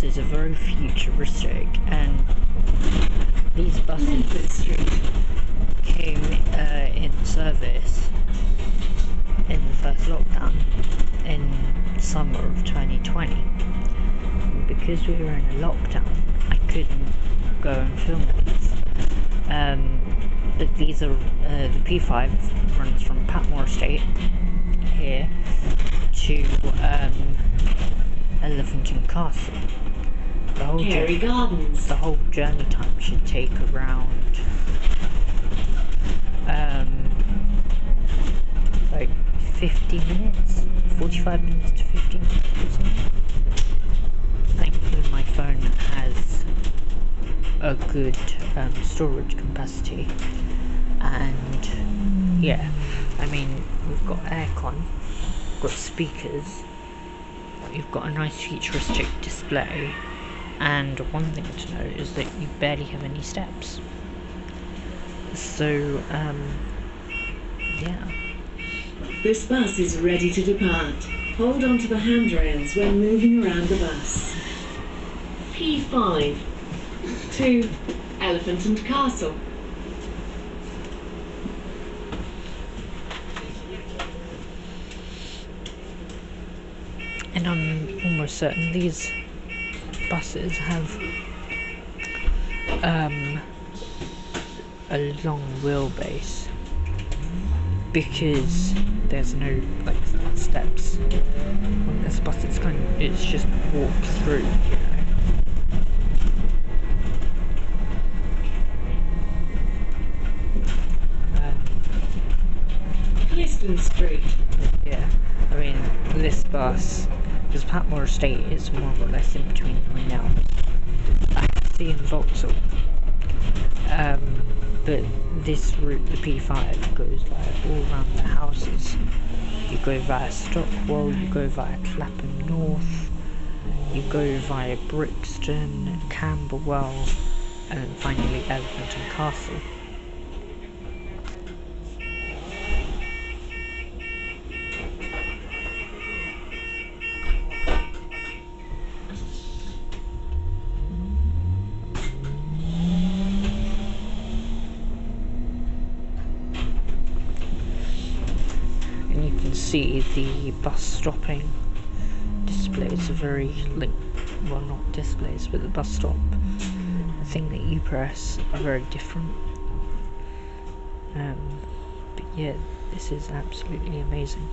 buses are very futuristic and these buses came uh, in service in the first lockdown in summer of 2020 because we were in a lockdown I couldn't go and film these um, but these are uh, the P5 runs from Patmore Estate here to um, Elephant and Castle. The whole, Gardens. the whole journey time should take around um, like 50 minutes, 45 minutes to 50 minutes or something. Thankfully, my phone has a good um, storage capacity, and yeah, I mean, we've got aircon, we've got speakers, you've got a nice futuristic display, and one thing to note is that you barely have any steps. So, um, yeah. This bus is ready to depart. Hold on to the handrails when moving around the bus. P5 to Elephant and Castle. And I'm almost certain these buses have um, a long wheelbase because there's no like steps on this bus. It's kind of it's just walk through, you know. Um, Cliston Street. Yeah, I mean, this bus, because Patmore Estate is more or less in between Nine Elms, Battersea and Vauxhall. Um, but this route, the P5, goes like all around the houses. You go via Stockwell, you go via Clapham North, you go via Brixton, Camberwell, and finally Elephant and Castle. Stopping. Displays are very like well not displays but the bus stop. The thing that you press are very different. Um, but yeah this is absolutely amazing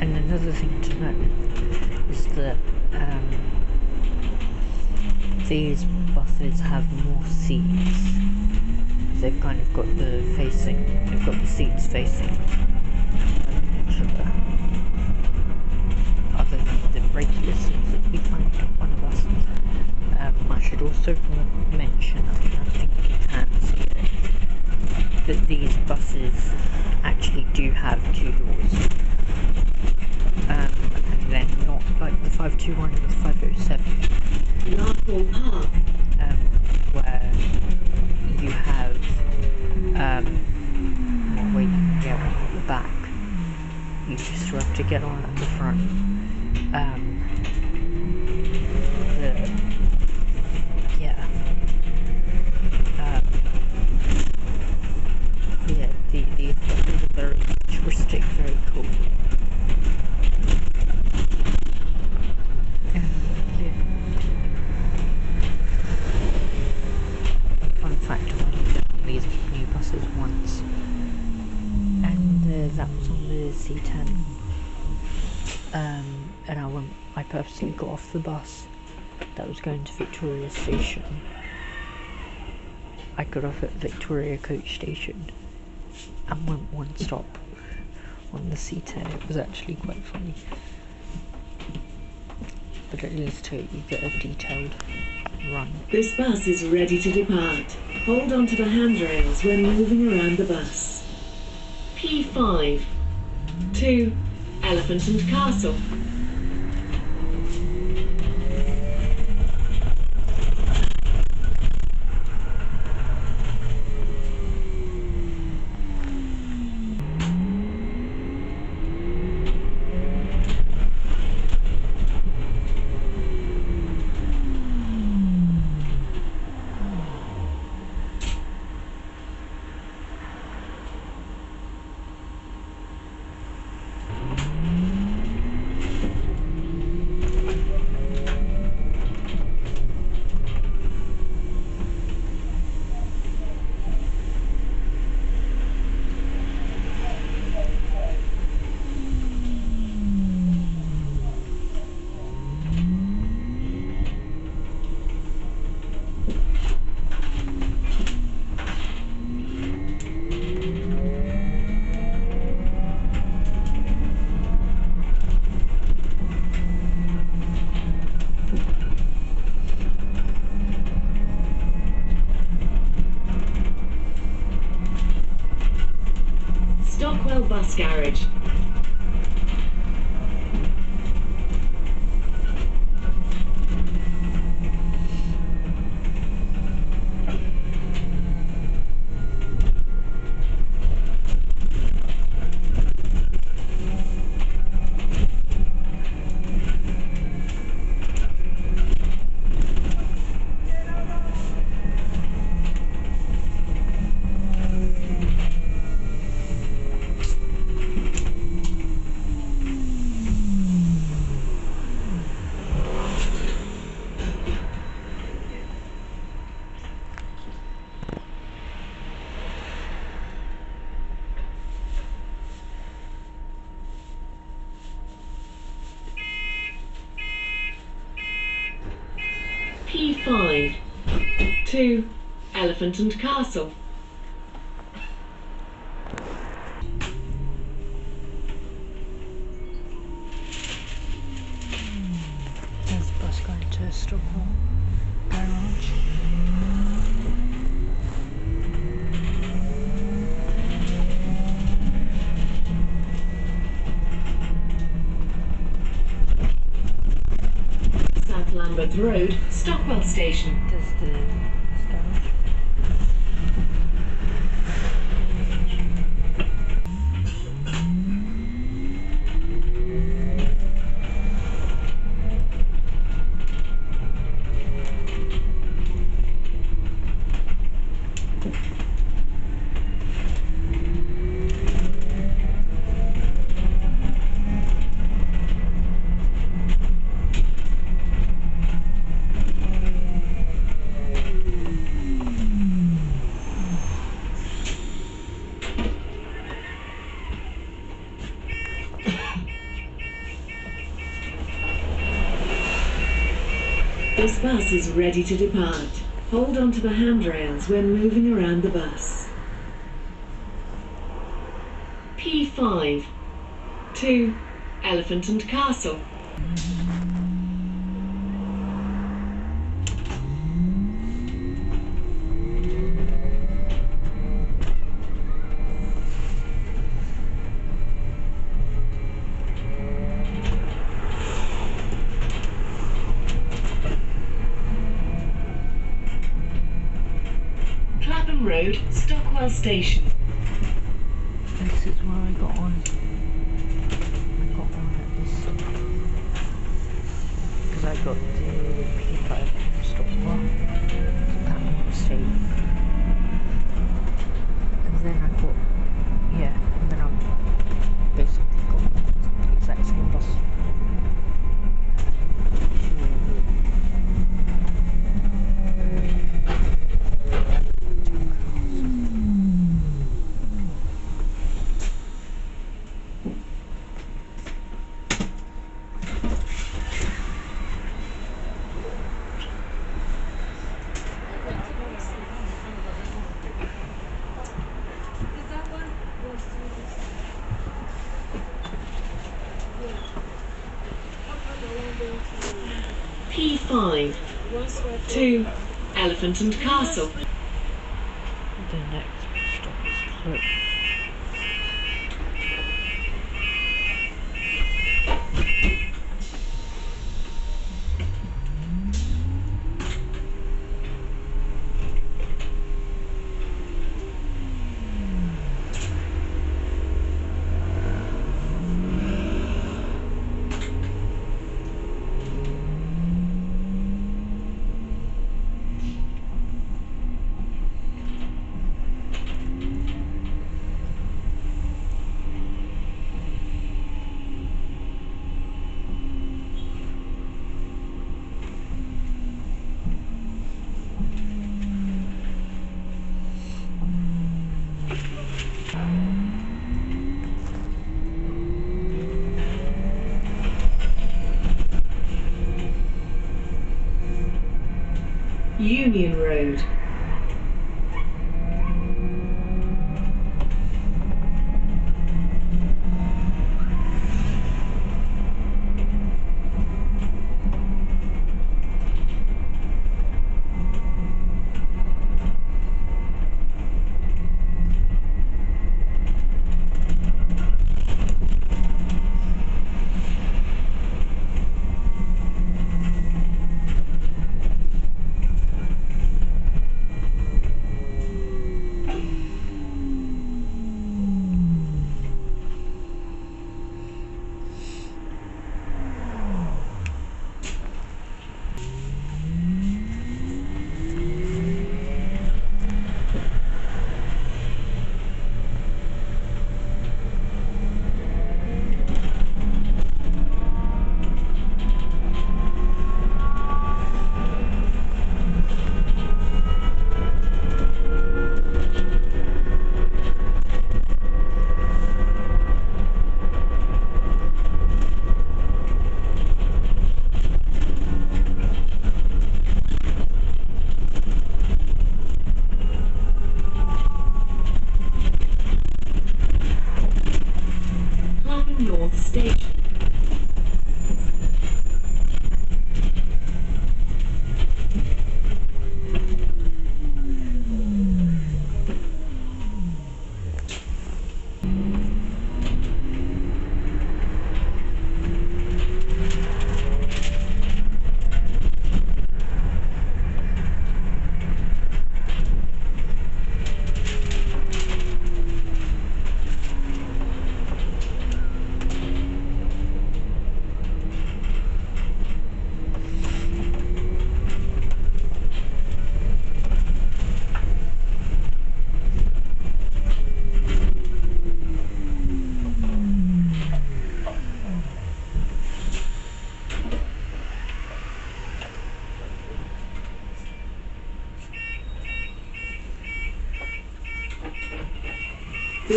and another thing to note is that um, these buses have more seats. They've kind of got the facing, they've got the seats facing got off at Victoria Coach Station and went one stop on the C10. It was actually quite funny. But at least you get a detailed run. This bus is ready to depart. Hold on to the handrails when moving around the bus. P5 to Elephant and Castle. to Elephant and Castle. bus is ready to depart. Hold on to the handrails when moving around the bus. P5 2. Elephant and Castle station. to Elephant and Castle.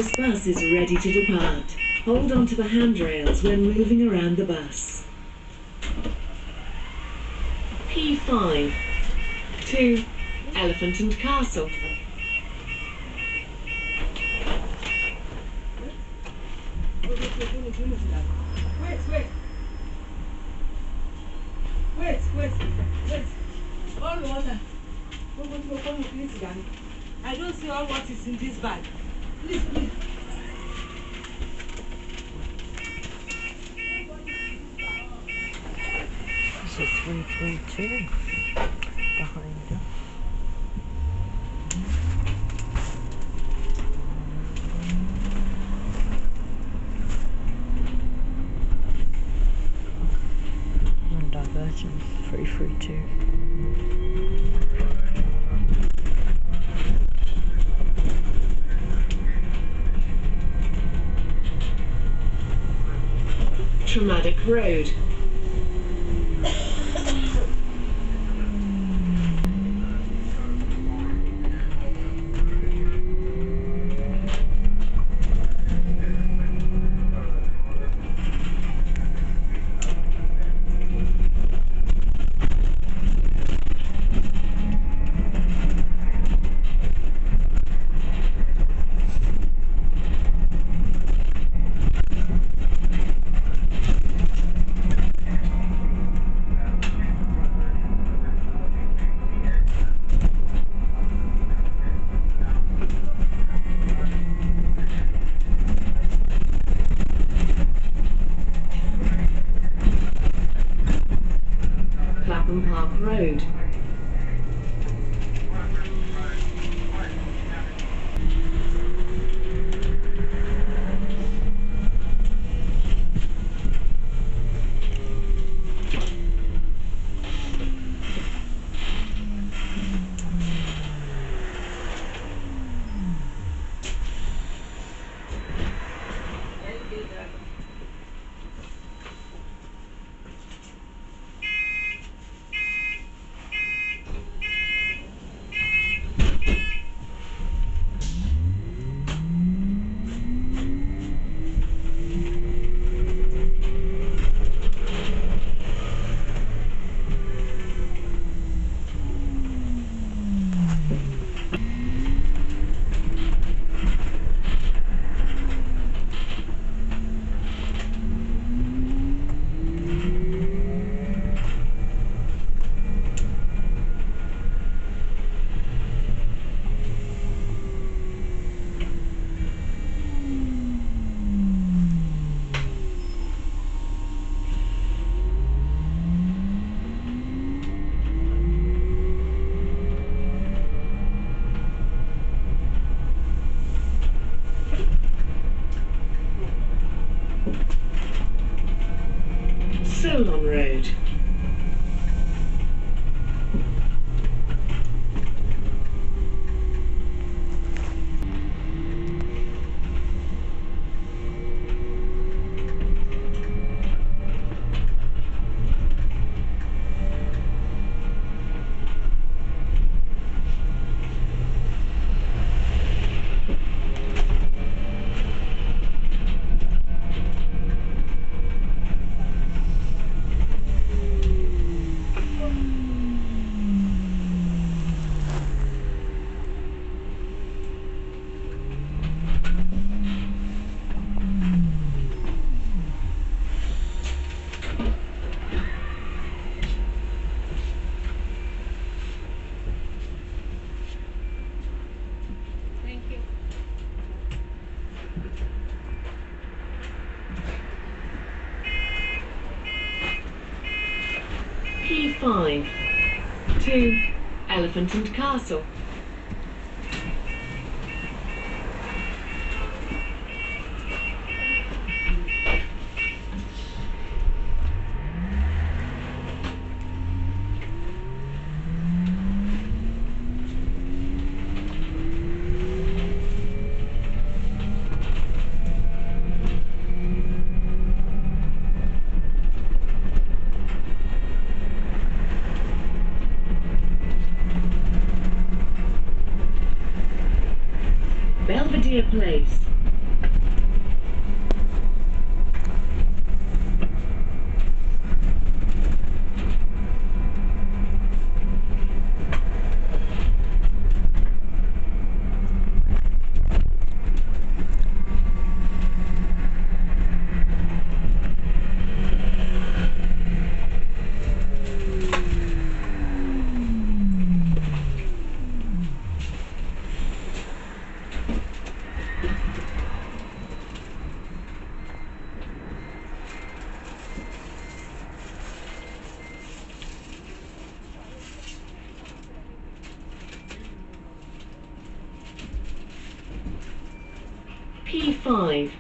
This bus is ready to depart. Hold on to the handrails when moving around the bus. P5 to Elephant and Castle. P5 to Elephant and Castle. Belvedere Place. P5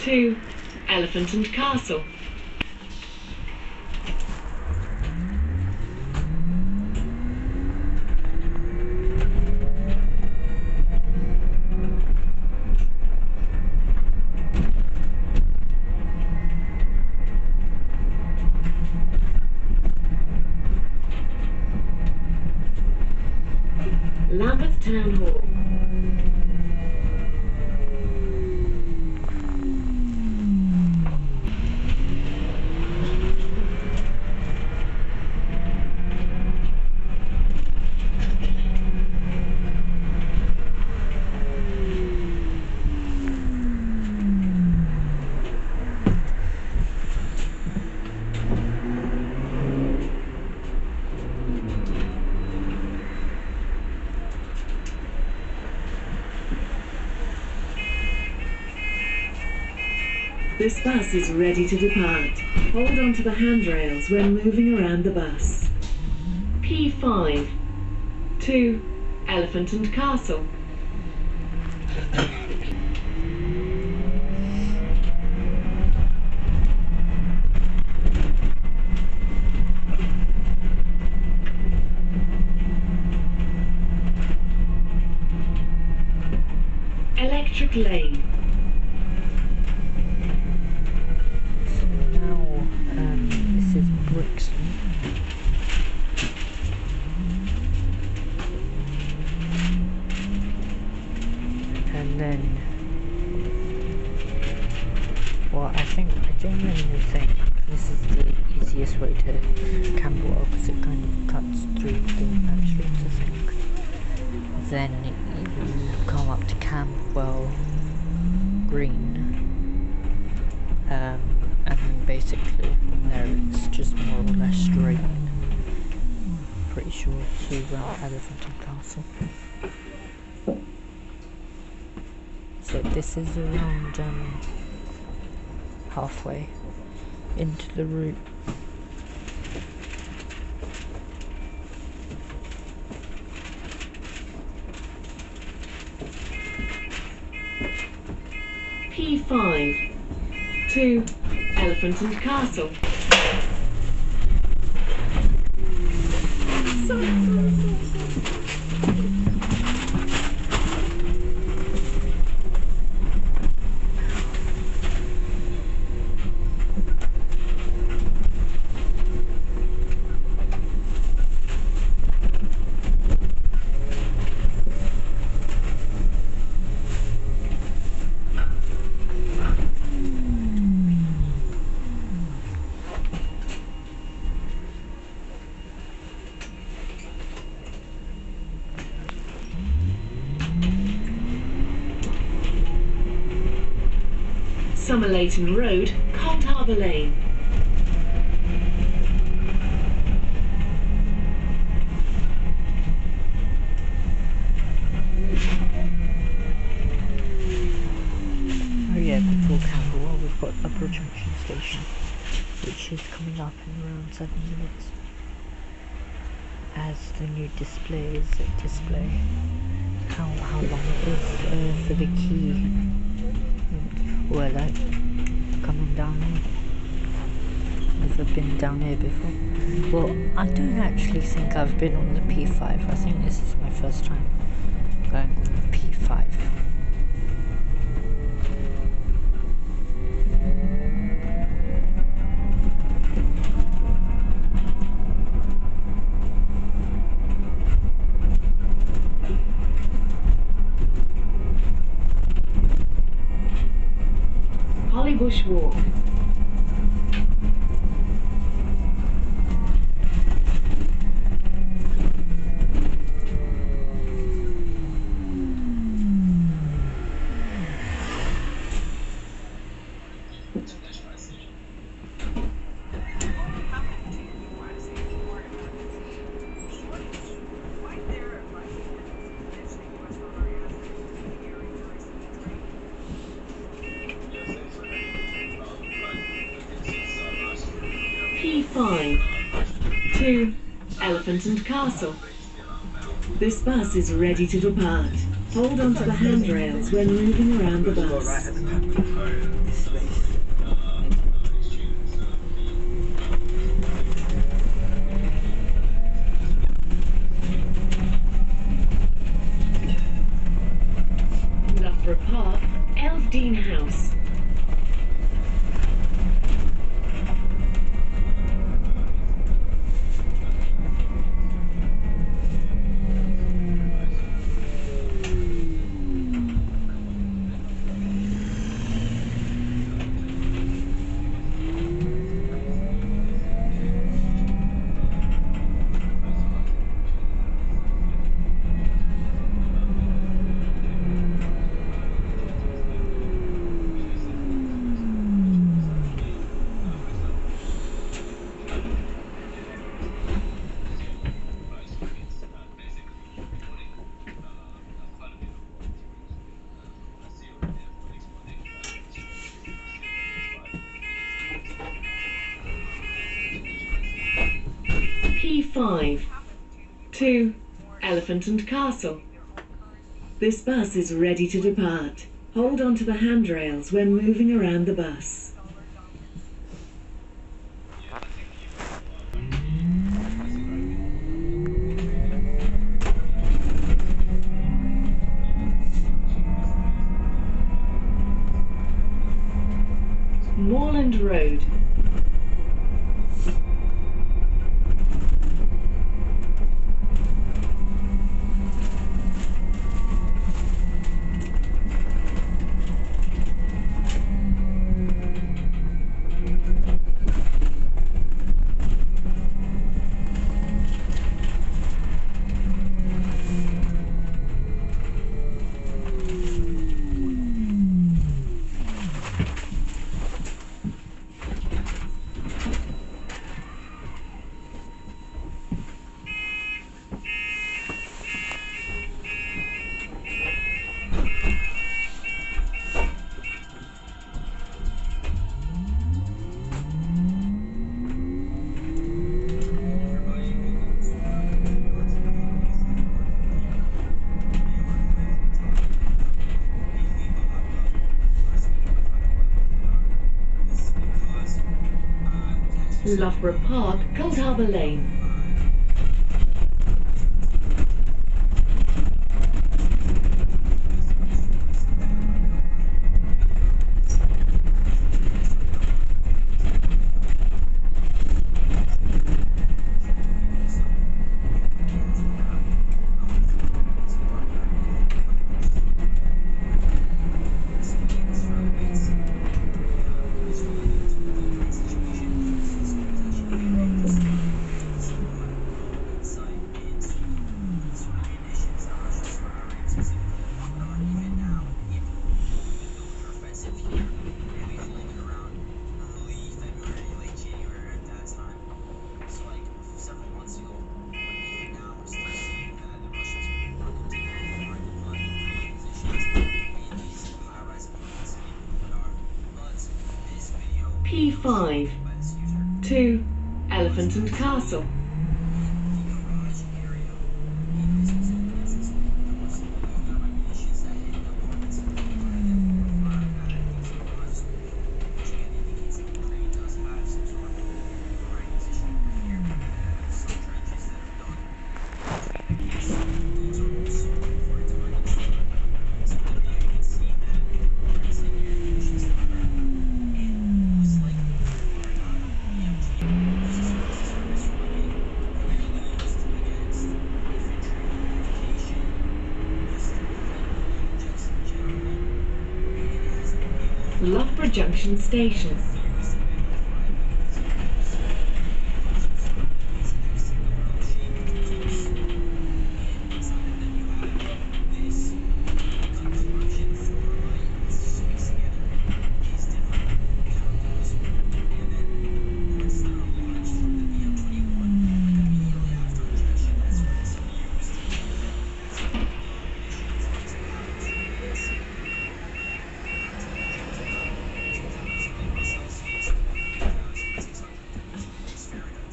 to Elephant and Castle. This bus is ready to depart. Hold on to the handrails when moving around the bus. P5 to Elephant and Castle. Electric Lane. So now um, this is Brixton. And then, well, I think I genuinely think this is the easiest way to Camberwell because it kind of cuts through the streets. I think. Then you come up to Camberwell Green. Um, and then basically from there it's just more or less straight. Pretty sure to uh, Elephant Castle. So this is around um, halfway into the route. P5 to Elephant and Castle. Somerleyton Road, Cold Harbour Lane. Oh yeah, before Camberwell we've got Upper Junction Station, which is coming up in around seven minutes. As the new displays display how how long it is uh, for the key. Well, coming down here. Never been down here before. Well, I don't actually think I've been on the P5. I think this is my first time going This bus is ready to depart. Hold on to the handrails when moving around the bus. Elfdean House. Elephant and Castle. This bus is ready to depart. Hold on to the handrails when moving around the bus. Loughborough Park, Cold Harbour Lane. And Castle.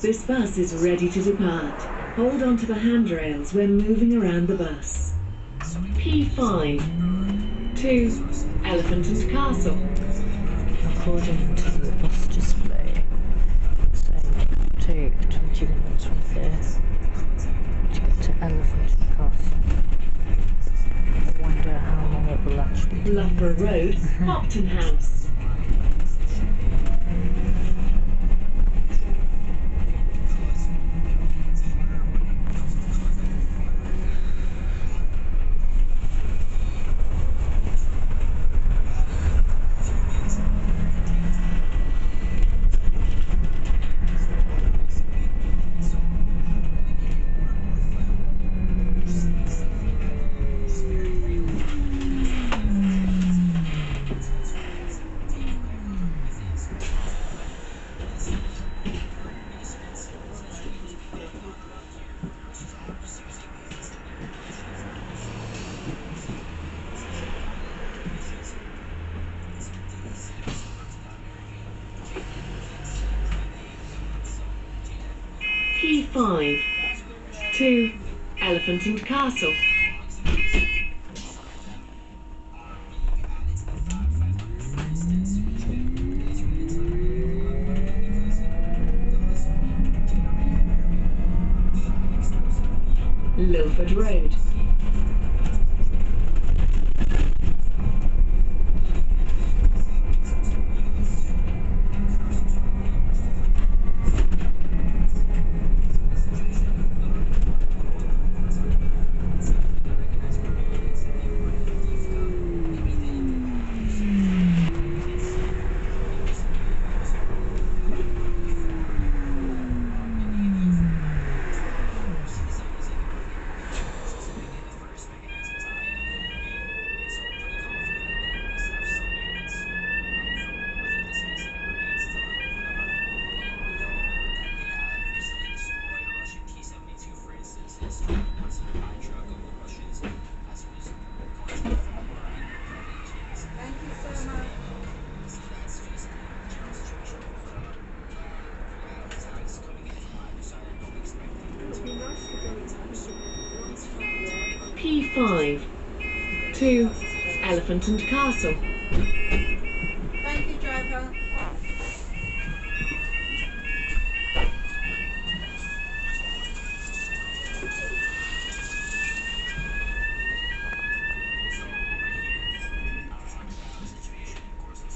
This bus is ready to depart. Hold on to the handrails when moving around the bus. P5 to Elephant and Castle. According to the bus display, saying it will take 20 minutes from here to get to Elephant and Castle. I wonder how long it will actually take. Loughborough Road, Hopton House. Castle. Lilford Road. Elephant and Castle. Thank you, driver.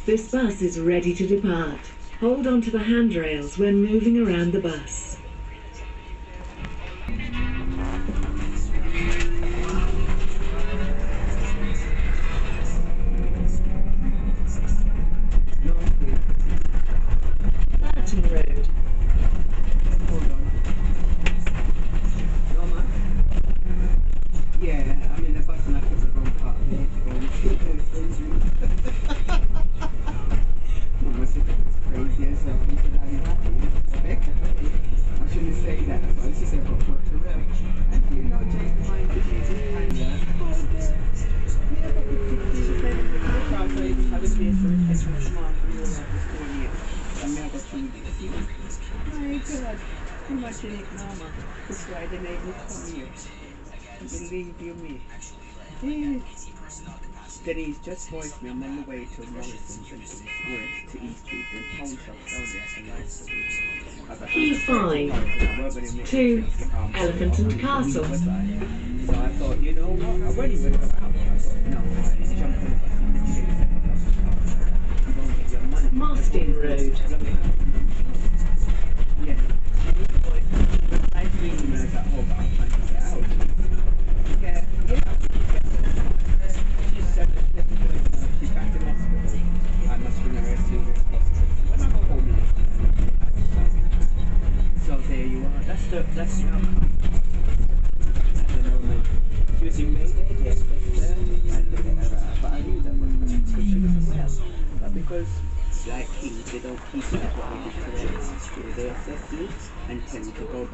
This bus is ready to depart. Hold on to the handrails when moving around the bus. Denise just voiced me. On the way to Morrison's and to the square to East Street and Pound Shop down there for. P5 to Elephant and Castle. So I thought, you know what? I went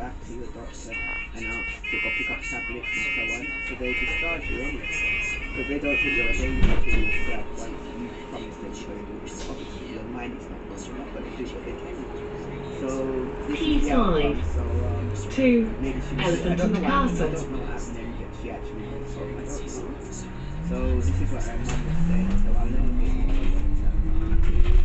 back to your doctor and ask to go pick up tablets and so on. So they discharge you anyway. Because they don't think you're a danger to yourself once you promise them you're going to do this. Obviously, your mind is not going to do but they do what they can. So this is the P5 outcome. So um, maybe she Elephant I don't know what. I don't know what happened then, but she actually went home. I don't know. So this is what mum was saying. So I know this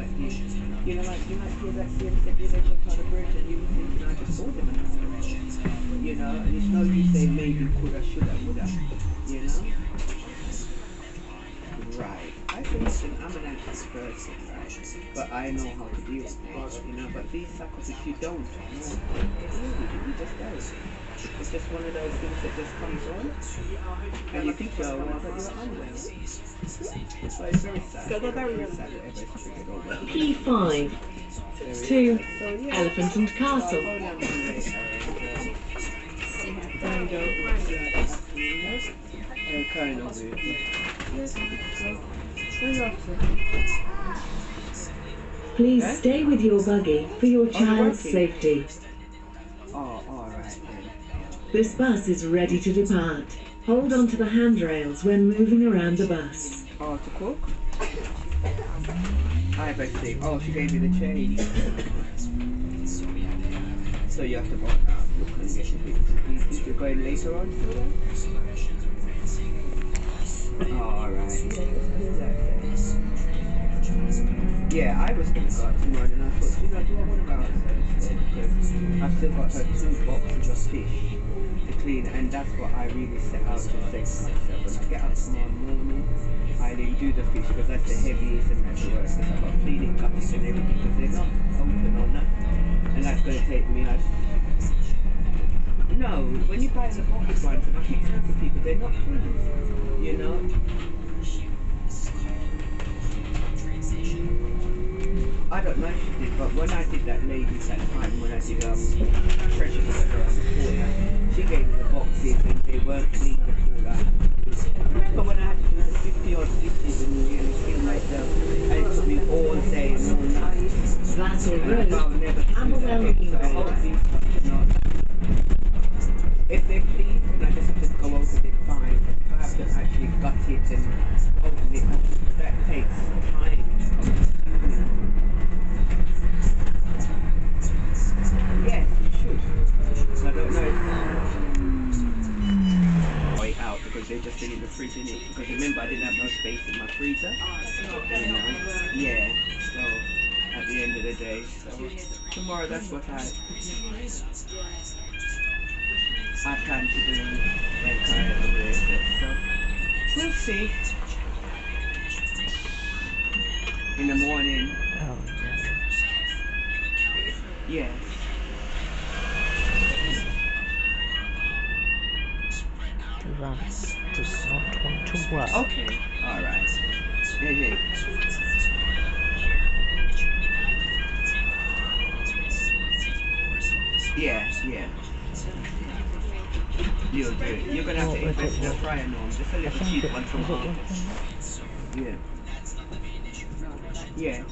you, you know, like you might hear that same you know, on a bridge and you think, I just told them enough. You know, and it's no But I know how to deal with it, you know, but these suckers, if you don't, you know, you just don't. It's just one of those things that just comes on, and you think you're well, but you're unwell. So it's very sad. Very sad that everybody's triggered all that. P5 Very to. So, yeah. Elephant and So, Castle. Please Eh? stay with your buggy for your child's working. safety. Oh, alright. This bus is ready to depart. Hold on to the handrails when moving around the bus. Oh, to cook? I bet see. Oh, she gave you the change. So you have to go out, look and get the bits and pieces. You're going later on? Oh, alright. Yeah, that I was gonna go out tomorrow and I thought, you know, do I wanna go outside instead? Because I've still got her two boxes of fish to clean and that's what I really set out to to myself. When I get up tomorrow morning, I then do the fish because that's the heaviest and that's the worst. Because I've got cleaning guppies and everything because they're not open or nothing. And that's going to take me like... No, when you buy the pocket ones, and I keep telling people, they're not clean. You know? I don't know if she did, but when I did that lady that time, when I did um, treasure her she gave me the boxes and they weren't clean before that. Remember when I had to do the 50 odd dishes and you really feel myself, and it took me all day and all night. Vassall And I Road. vowed never do that again, so I hope these you know, if they're clean, then I just have to go over it fine. If I have to actually gut it and open it up, that takes time. consuming. Yes, it should. So I don't know if way out because they're just in the fridge in it. Because remember I didn't have no space in my freezer. You know? Yeah. So at the end of the day, so tomorrow that's what I I plan to do and kind of with it. So we'll see. In the morning, Oh, yes. no. The rat does not want to work. Okay, alright. Mhm. Yeah, yeah. You'll do it. You're gonna have What to was invest it? in a fryer norm, just a I little think cheap it one was from it your Argos. thing? Yeah. Yeah.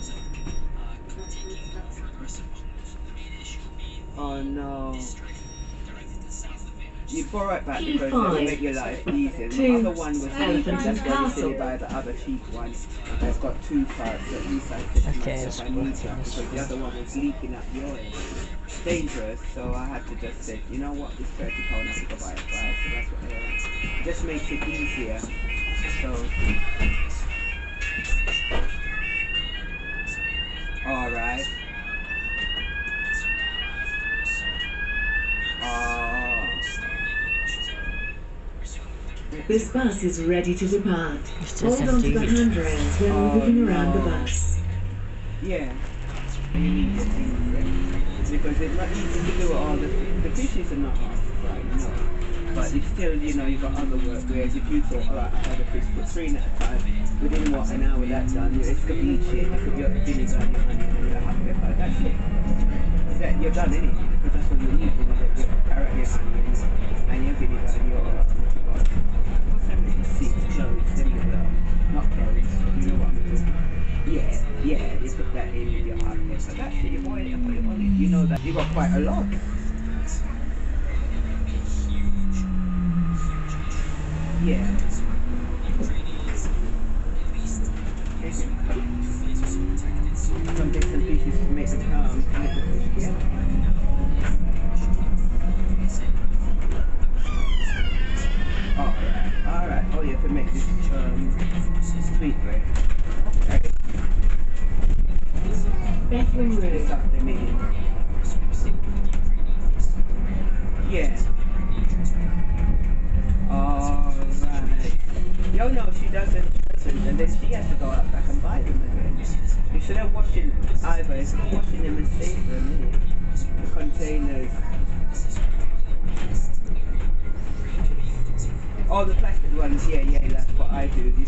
Oh no. You borrow it back because it will P5 make your life easier. The other one was cheap, Elephant that's why you Castle. silly buy the other cheap one. That's got two parts. At least I said to Okay, myself, it's I need working because the other one was leaking up the oil. Dangerous, so I had to just say, you know what, this thirty pound, I think I'll buy it five. So that's what I did. Just makes it easier. So. All This bus is ready to depart. It's Hold on to the handrails when Oh, moving around the bus. Yeah. You need to be ready. Because it's not easy to do all the the fishes are not hard to fry, no. But it's still, you know, you've got other work. Whereas if you thought, alright, I had a fish put three at a time, within what an hour that's done, you it's ceviche, you put your vinegar and your honey and your hot pepper, that's it. that you're done anyway, because that's what you need when you get your carrot, your onions, and your vinegar and your uh, what you know what I'm talking Yeah, yeah, put that in with your put it on. You know that you got quite a lot.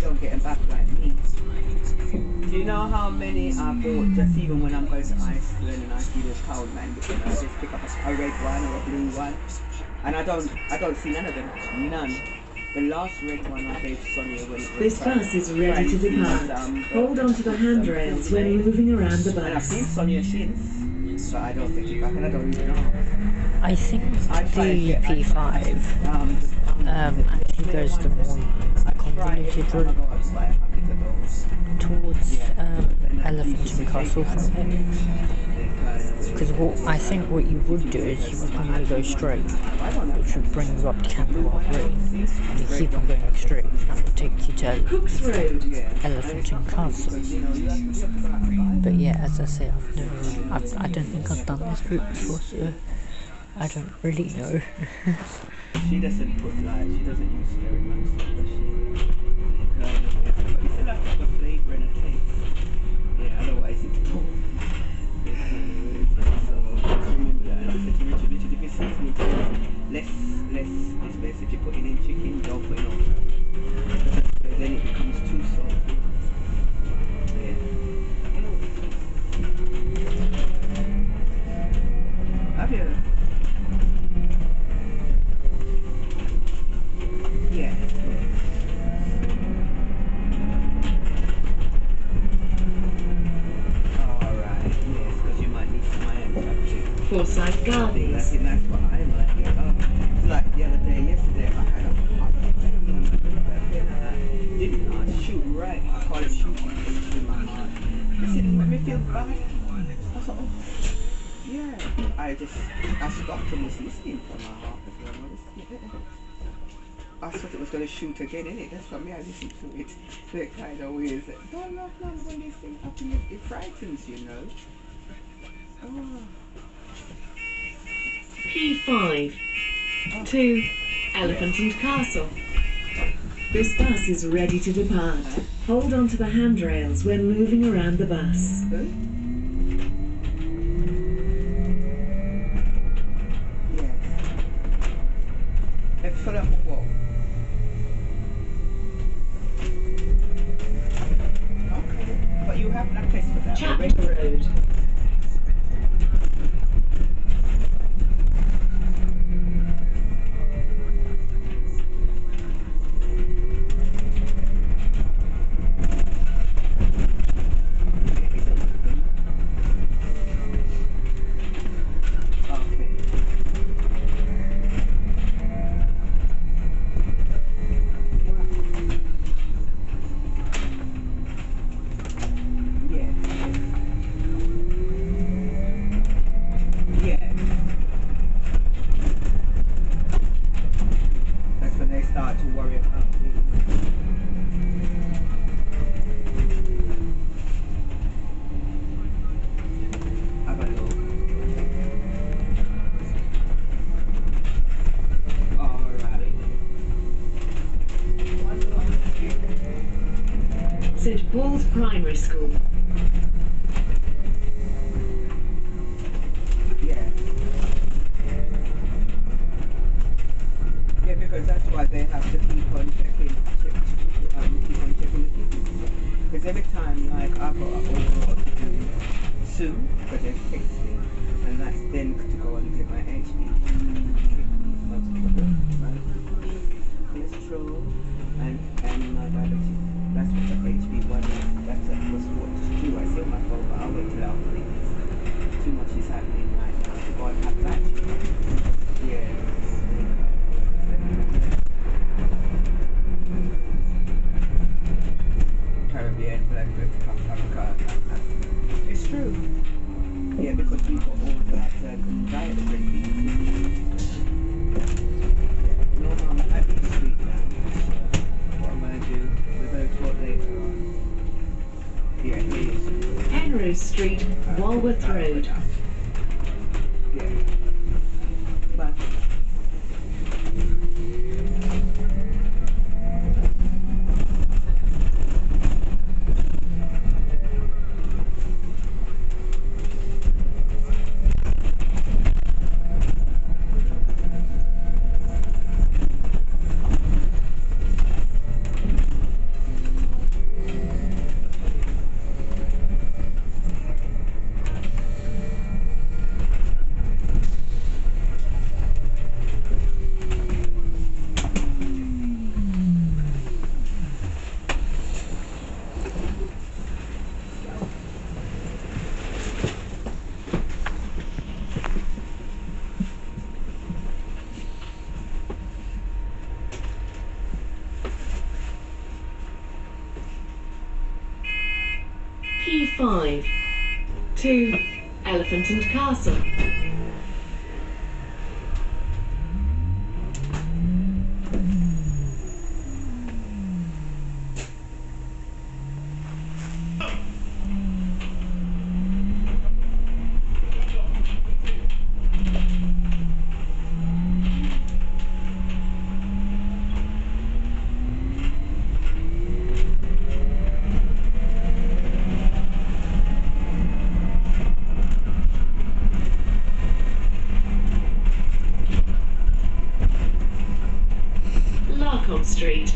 I do. You don't get them back like me. Do you know how many I bought just even when I'm going to Iceland and I see the pound man, you I just pick up a, a red one or a blue one, and I don't, I don't see none of them, none. The last red one I gave Sonia when it was This trying- bus is ready to depart. some, Hold on to the handrails when you're moving around the And I've seen bus. Sonia since, but I don't take it back, and I don't even know. I think I try and the get- I- P5 Um, um, actually goes the more Towards um, Elephant Castle Because what I think what you would do is you would normally go straight, which would bring you up to Camberwell Green, and you keep on going straight, that would take you to Elephant and Castle. But yeah, as I say, I've never, I've, I don't think I've done this route before, so I don't really know. She doesn't put like she doesn't use very much stuff, does she? Yeah. But you to have a flavour and a taste. Yeah, otherwise it's. It's, you it, less, less is best. If you're putting in chicken, don't put in all that. Then it becomes too salty. Yeah. Have you? Thought, oh, oh, yeah. I just, I stopped and was listening to my heart as well. I was- I thought it was going to shoot again, innit? That's what me, I listened to it. That kind of weird. Don't laugh when these things happen. It, it frightens you, know. Oh. P5 to Elephant and Castle. This bus is ready to depart. Hold on to the handrails when moving around the bus. Yes. It's full of what? Okay. But you have for that. Chapman. Road. Worry about things. Have a look. Alright. St Paul's Primary School. To Elephant and Castle. Larcom Street.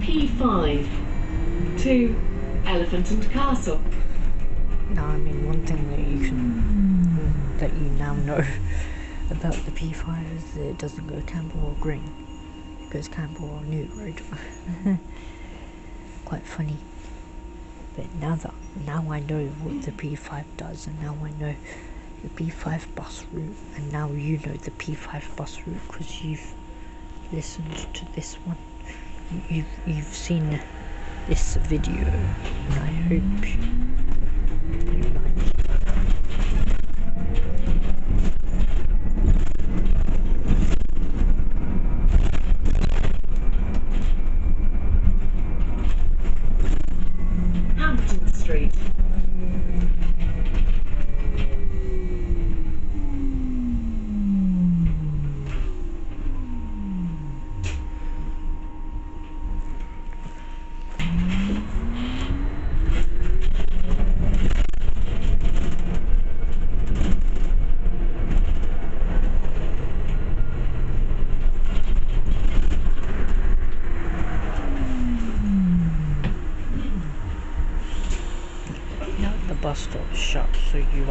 P5 to And Castle. Now, I mean, one thing that you can, that you now know about the P5 is that it doesn't go Camberwell Green. It goes Camberwell New Road. Quite funny. But now that, now I know what the P5 does, and now I know the P5 bus route, and now you know the P5 bus route because you've listened to this one. You- You've, you've seen this video, and I hope you like it.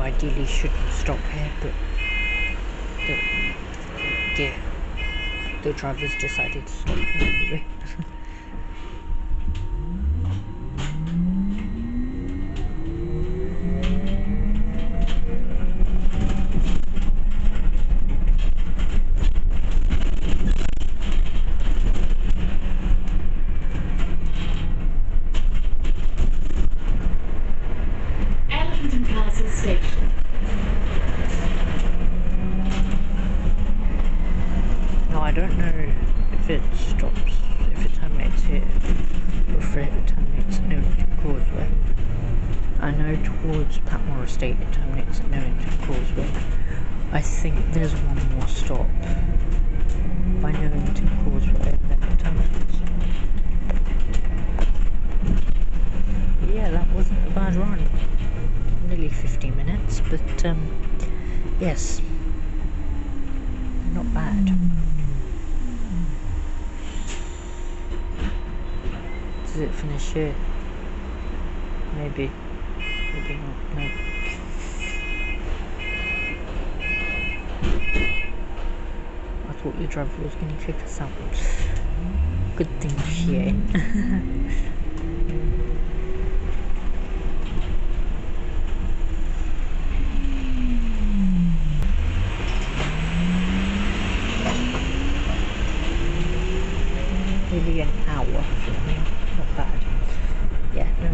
Ideally shouldn't stop here, but the, yeah, the drivers decided to stop anyway. Elephant and Castle Station. No, I don't know if it stops, if it terminates here, or if it terminates at Newington Causeway. I know towards Patmore Estate it terminates at Newington Causeway. I think there's one more stop by Newington Causeway and then it terminates. Yeah, that wasn't a bad run. Nearly 50 minutes, but um, yes, not bad. Does it finish here? Maybe. Maybe not. No. Thought your driver was going to kick us out. Good thing she ain't. Nearly an hour. Not bad. Yeah, no,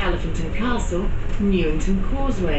Elephant and Castle, Newington Causeway.